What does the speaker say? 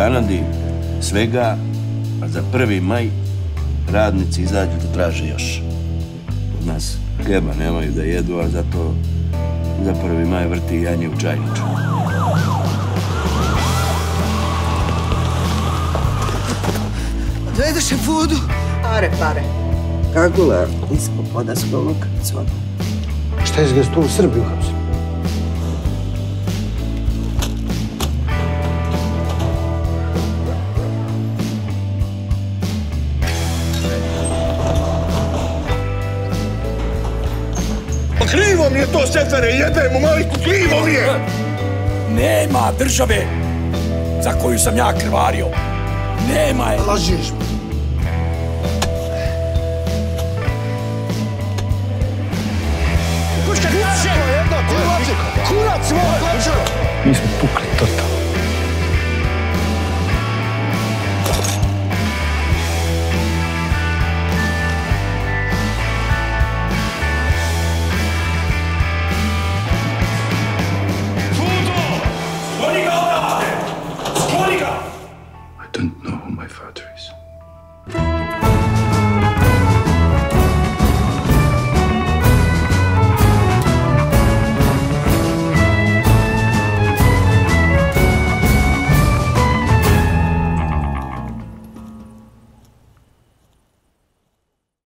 Kanadi svega, a za prvi maj radnici izađu da traže još. Kod nas hljeba nemaju da jedu, a zato za prvi maj vrti janje u čajniču. Dojedeše vodu. Pare, pare. Kagula ispod podaslovog cvoda. Šta je tu u Srbiju hapsi? Krivo mi je to sefere, jebem majku, krivo mi je! Nema države za koju sam ja krvario. Nema je. Lažiš. Kurac